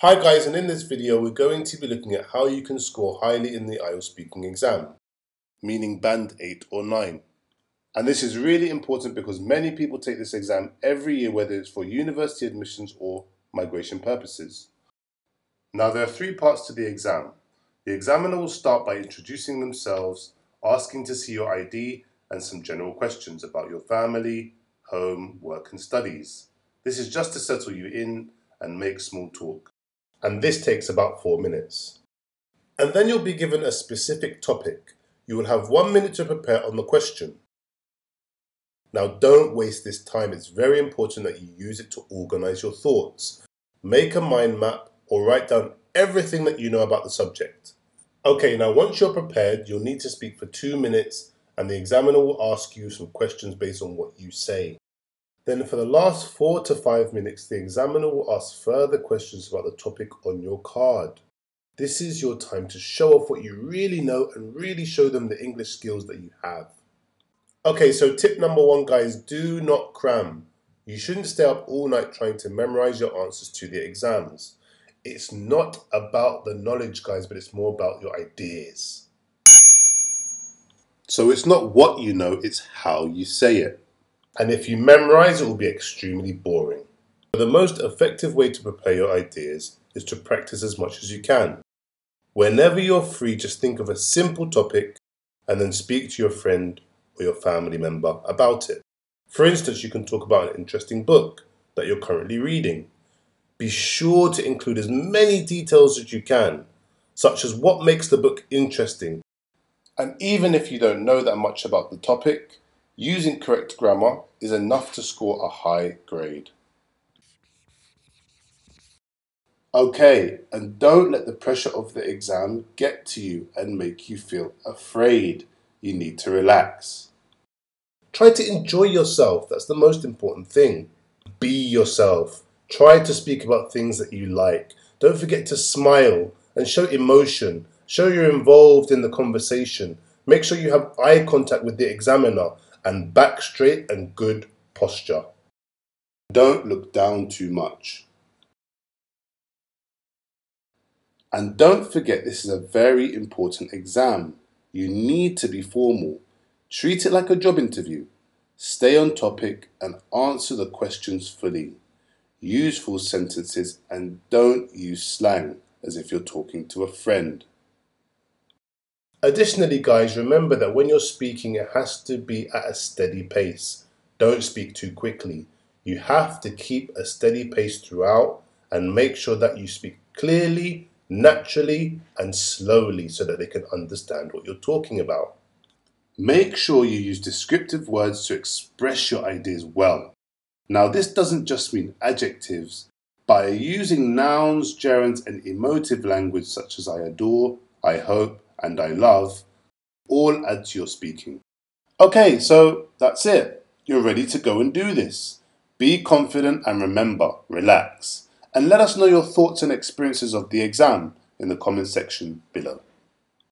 Hi guys, and in this video we're going to be looking at how you can score highly in the IELTS speaking exam, meaning band 8 or 9. And this is really important because many people take this exam every year whether it's for university admissions or migration purposes. Now there are three parts to the exam. The examiner will start by introducing themselves, asking to see your ID and some general questions about your family, home, work and studies. This is just to settle you in and make small talk. And this takes about four minutes. And then you'll be given a specific topic. You will have one minute to prepare on the question. Now don't waste this time. It's very important that you use it to organize your thoughts. Make a mind map or write down everything that you know about the subject. Okay, now once you're prepared, you'll need to speak for two minutes and the examiner will ask you some questions based on what you say. Then for the last four to five minutes, the examiner will ask further questions about the topic on your card. This is your time to show off what you really know and really show them the English skills that you have. Okay, so tip number one, guys, do not cram. You shouldn't stay up all night trying to memorize your answers to the exams. It's not about the knowledge, guys, but it's more about your ideas. So it's not what you know, it's how you say it. And if you memorize, it will be extremely boring. But The most effective way to prepare your ideas is to practice as much as you can. Whenever you're free, just think of a simple topic and then speak to your friend or your family member about it. For instance, you can talk about an interesting book that you're currently reading. Be sure to include as many details as you can, such as what makes the book interesting and even if you don't know that much about the topic, using correct grammar is enough to score a high grade. Okay, and don't let the pressure of the exam get to you and make you feel afraid. You need to relax. Try to enjoy yourself, that's the most important thing. Be yourself. Try to speak about things that you like. Don't forget to smile and show emotion Show you're involved in the conversation. Make sure you have eye contact with the examiner and back straight and good posture. Don't look down too much. And don't forget this is a very important exam. You need to be formal. Treat it like a job interview. Stay on topic and answer the questions fully. Use full sentences and don't use slang as if you're talking to a friend. Additionally, guys, remember that when you're speaking, it has to be at a steady pace. Don't speak too quickly. You have to keep a steady pace throughout and make sure that you speak clearly, naturally, and slowly so that they can understand what you're talking about. Make sure you use descriptive words to express your ideas well. Now, this doesn't just mean adjectives. By using nouns, gerunds, and emotive language such as I adore, I hope, and I love all add to your speaking. Okay, so that's it. You're ready to go and do this. Be confident and remember, relax. And let us know your thoughts and experiences of the exam in the comment section below.